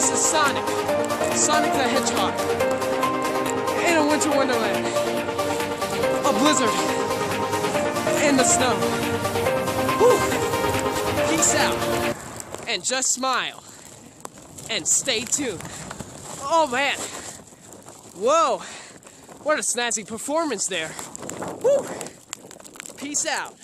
This is Sonic. Sonic the Hedgehog. In a winter wonderland. A blizzard. In the snow. Peace out. And just smile. And stay tuned. Oh man. Whoa. What a snazzy performance there. Peace out.